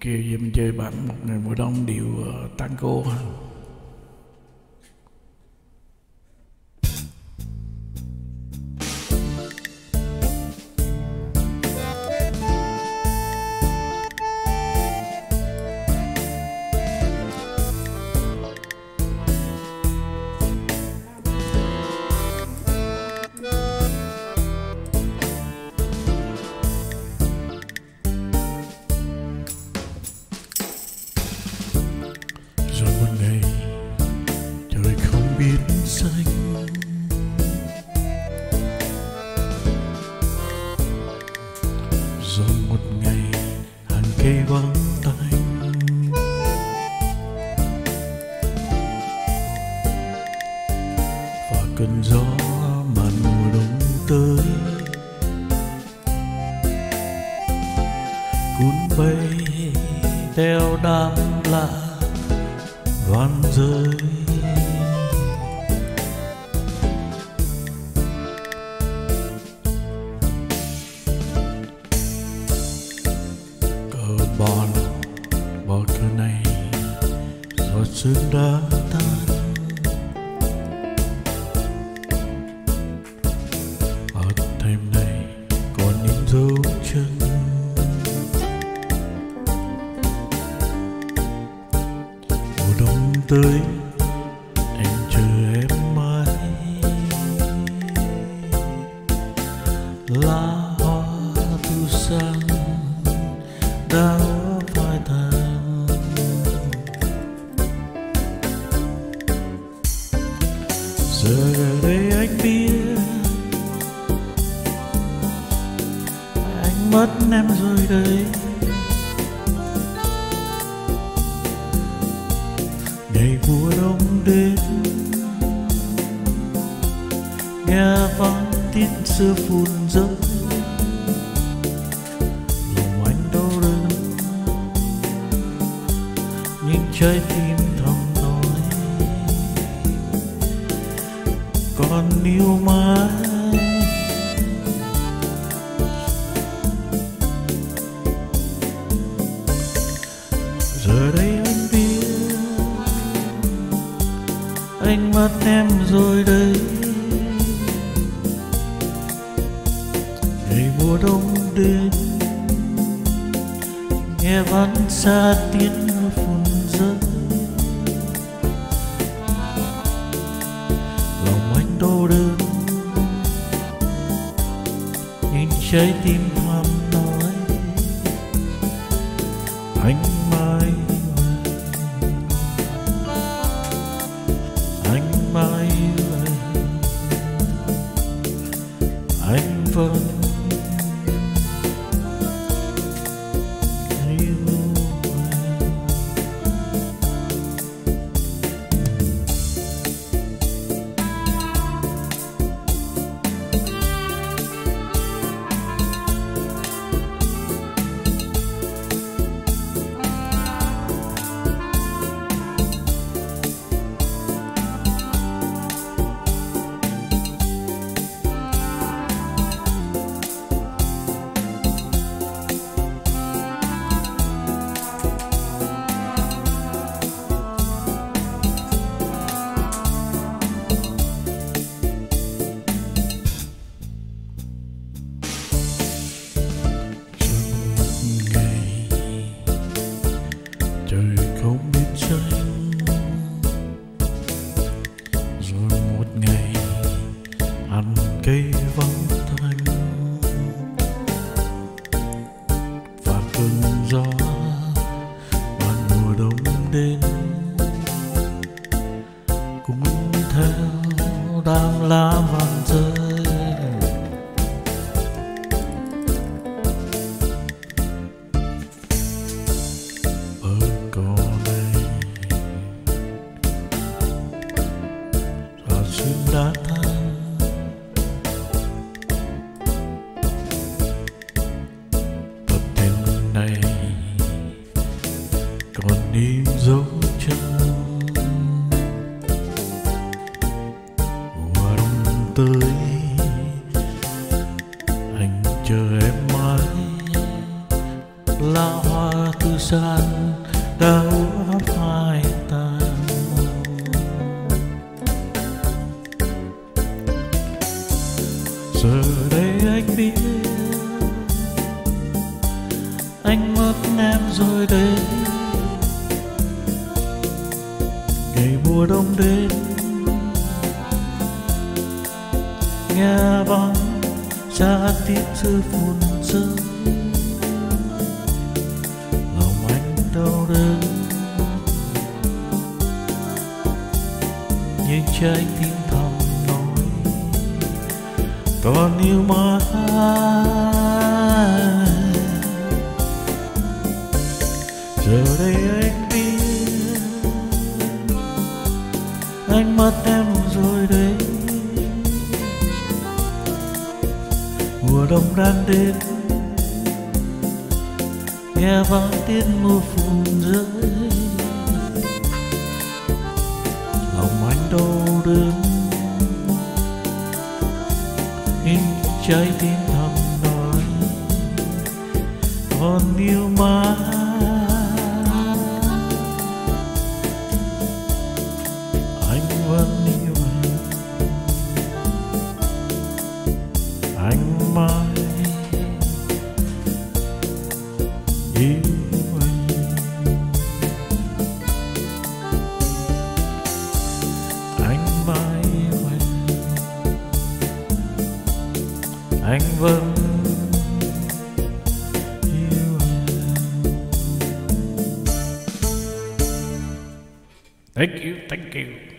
kêu gì mình chơi bản một ngày mùa đông điệu uh, tango hàng vắng tay. Và cơn gió màn mùa đông tới. Cuốn bay theo đám lá vang rơi. Giọt sương đã tan ở thềm này còn những dấu chân mùa đông tới, anh chờ em mãi lá hoa thu sang đang. Mất em rồi đây, ngày mùa đông đến nghe vắng tiếng xưa phun rơi. Lòng anh đau đớn nhưng trái tim thầm nói. Còn yêu mãi anh mất em rồi đây. Ngày mùa đông đến, nghe vắng xa tiếng phun rơi lòng anh đau đớn nhưng trái tim thầm nói. Anh cây vắng thanh. Và cơn gió mang mùa đông đến. Chờ em mãi lá hoa tư san đâu phai tàn. Giờ đây anh biết anh mất em rồi đấy ngày mùa đông đến, nghe vang cha tiếc rơi phun rơi lòng anh đau đớn. Nhưng trái tim thầm nói còn yêu mãi giờ đây anh biết anh mất em đông đang đến nghe vang tiếng mưa phùn rơi. Lòng anh đau đớn. Im trái tim thầm nói còn yêu mãi anh vẫn yêu em. Thank you thank you.